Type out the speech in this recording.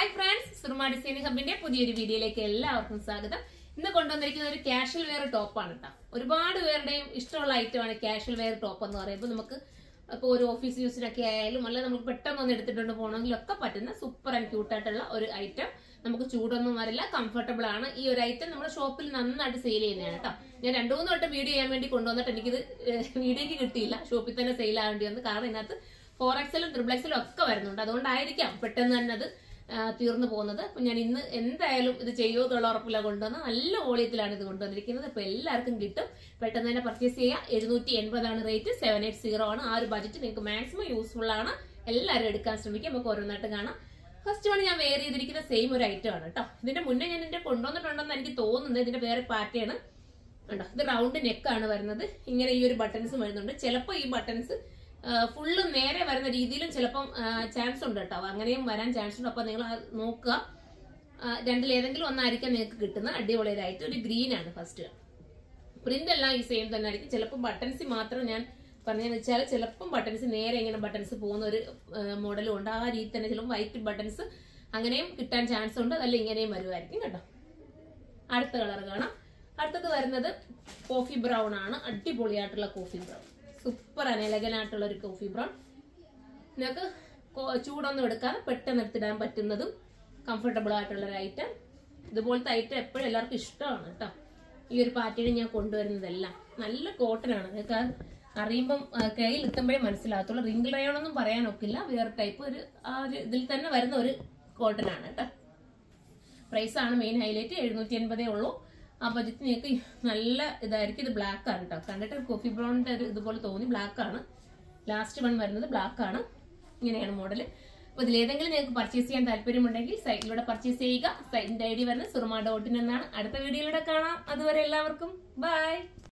Hi friends Surma designing ഹബിന്റെ പുതിയൊരു വീഡിയോയിലേക്ക് എല്ലാവർക്കും സ്വാഗതം. ഇന്ന് കൊണ്ടുവന്നിരിക്കുന്ന ഒരു കാഷ്വൽ വെയർ ടോപ്പാണ് കേട്ടോ ഒരുപാട് പേരുടെയും ഇഷ്ടമുള്ള ഐറ്റമാണ് കാഷ്വൽ വെയർ ടോപ്പ് എന്ന് പറയുമ്പോൾ നമുക്ക് ഇപ്പോൾ ഒരു ഓഫീസ് യൂസിനൊക്കെ ആയാലും അല്ല നമുക്ക് പെട്ടെന്ന് ഒന്ന് എടുത്തിട്ടുണ്ട് പോകണമെങ്കിലൊക്കെ പറ്റുന്ന സൂപ്പർ ആൻഡ് ക്യൂട്ടായിട്ടുള്ള ഒരു ഐറ്റം നമുക്ക് ചൂടൊന്നും വരില്ല കംഫർട്ടബിൾ ആണ്. ഈ ഒരു ഐറ്റം നമ്മുടെ ഷോപ്പിൽ നന്നായിട്ട് സെയിൽ ചെയ്യുന്നതാണ് കേട്ടോ ഞാൻ രണ്ടു മൂന്ന് വട്ടം വീഡിയോ ചെയ്യാൻ വേണ്ടി കൊണ്ടുവന്നിട്ട് എനിക്കിത് വീഡിയോയ്ക്ക് കിട്ടിയില്ല. ഷോപ്പിൽ തന്നെ സെയിൽ ആകേണ്ടി വന്നു. കാരണം ഇതിനകത്ത് ഫോർ എക്സലും ട്രിപ്പിൾ എക്സലും ഒക്കെ വരുന്നുണ്ട്. അതുകൊണ്ടായിരിക്കാം പെട്ടെന്ന് തന്നെ അത് തീർന്നു പോകുന്നത്. അപ്പം ഞാൻ ഇന്ന് എന്തായാലും ഇത് ചെയ്യുമോ എന്നുള്ള ഉറപ്പില്ല. കൊണ്ടുവന്ന് നല്ല വോളിയത്തിലാണ് ഇത് കൊണ്ടുവന്നിരിക്കുന്നത്. അപ്പം എല്ലാവർക്കും കിട്ടും. പെട്ടെന്ന് തന്നെ പർച്ചേസ് ചെയ്യാം. എഴുന്നൂറ്റി എൺപതാണ് റേറ്റ് സെവൻ എയ്റ്റ് സീറോ ആണ്. ആ ഒരു ബജറ്റ് നിങ്ങൾക്ക് മാക്സിമം യൂസ്ഫുൾ ആണ്. എല്ലാവരും എടുക്കാൻ ശ്രമിക്കാം. നമുക്ക് ഓരോന്നായിട്ട് കാണാം. ഫസ്റ്റ് വൺ ഞാൻ വെയർ ചെയ്തിരിക്കുന്ന സെയിം ഒരു ഐറ്റം ആണ് കേട്ടോ ഇതിന്റെ മുന്നേ ഞാൻ ഇതിന്റെ കൊണ്ടുവന്നിട്ടുണ്ടെന്ന് എനിക്ക് തോന്നുന്നത് ഇതിന്റെ വേറെ പാറ്റേൺ ഉണ്ടോ ഇത് റൗണ്ട് നെക്കാണ് വരുന്നത്. ഇങ്ങനെ ഈ ഒരു ബട്ടൺസ് വരുന്നുണ്ട്. ചിലപ്പോൾ ഈ ബട്ടൺസ് ഫുള്ള് നേരെ വരുന്ന രീതിയിലും ചിലപ്പം ചാൻസ് ഉണ്ട് കേട്ടോ. അങ്ങനെയും വരാൻ ചാൻസ് ഉണ്ട്. അപ്പൊ നിങ്ങൾ നോക്കുക. രണ്ടിൽ രണ്ടിലേതെങ്കിലും ഒന്നായിരിക്കാം നിങ്ങൾക്ക് കിട്ടുന്ന അടിപൊളിയായിട്ട് ഒരു ഗ്രീൻ ആണ് ഫസ്റ്റ് പ്രിന്റ് എല്ലാം ഈ സെയിം തന്നെ ആയിരിക്കും. ചിലപ്പോൾ ബട്ടൺസ് മാത്രം ഞാൻ പറഞ്ഞതെന്ന് വെച്ചാൽ ചിലപ്പം ബട്ടൺസ് നേരെ ഇങ്ങനെ ബട്ടൺസ് പോകുന്ന ഒരു മോഡലും ഉണ്ട്. ആ രീതി തന്നെ ചിലപ്പോൾ വൈറ്റ് ബട്ടൺസ് അങ്ങനെയും കിട്ടാൻ ചാൻസ് ഉണ്ട്. അതല്ല ഇങ്ങനെയും വരുമായിരിക്കും കേട്ടോ. അടുത്ത കളർ കാണാം. അടുത്തത് വരുന്നത് കോഫി ബ്രൗൺ ആണ്. അടിപൊളിയായിട്ടുള്ള കോഫി ബ്രൗൺ സൂപ്പർ അനലകനായിട്ടുള്ള ഒരു കോഫി ബ്രൗൺ നിങ്ങൾക്ക് ചൂടൊന്നും എടുക്കാതെ പെട്ടെന്ന് എടുത്തിടാൻ പറ്റുന്നതും കംഫർട്ടബിൾ ആയിട്ടുള്ള ഒരു ഐറ്റം ഇതുപോലത്തെ ഐറ്റം എപ്പോഴും എല്ലാവർക്കും ഇഷ്ടമാണ് കേട്ടോ. ഈ ഒരു പാറ്റേൺ ഞാൻ കൊണ്ടുവരുന്നതെല്ലാം. നല്ല കോട്ടൺ ആണ്. നിങ്ങൾക്ക് അറിയുമ്പം കയ്യിൽ എത്തുമ്പോഴേ മനസ്സിലാകത്തുള്ളൂ. റിങ്കിൾ റയോൺ ഒന്നും പറയാൻ ഒക്കില്ല വേറെ ടൈപ്പ് ഒരു ആ ഒരു ഇതിൽ തന്നെ വരുന്ന ഒരു കോട്ടൺ ആണ് കേട്ടോ. പ്രൈസാണ് മെയിൻ ഹൈലൈറ്റ് എഴുന്നൂറ്റി എൺപതേ ഉള്ളൂ. ആ ജിത്തി നിങ്ങൾക്ക് നല്ല ഇതായിരിക്കും. ഇത് ബ്ലാക്ക് ആണ് കേട്ടോ കണ്ടിട്ട് കോഫി ബ്രൗണിന്റെ ഒരു ഇതുപോലെ തോന്നി. ബ്ലാക്ക് ആണ്. ലാസ്റ്റ് വൺ വരുന്നത് ബ്ലാക്ക് ആണ്. ഇങ്ങനെയാണ് മോഡൽ അപ്പോൾ ഇതിലേതെങ്കിലും നിങ്ങൾക്ക് പർച്ചേസ് ചെയ്യാൻ താല്പര്യമുണ്ടെങ്കിൽ സൈറ്റിലൂടെ പർച്ചേസ് ചെയ്യുക. സൈറ്റിന്റെ ഐ ഡി വരുന്നത് സുറുമ ഡോട്ടിൻ എന്നാണ്. അടുത്ത വീഡിയോയിലൂടെ കാണാം. അതുവരെ എല്ലാവർക്കും ബൈ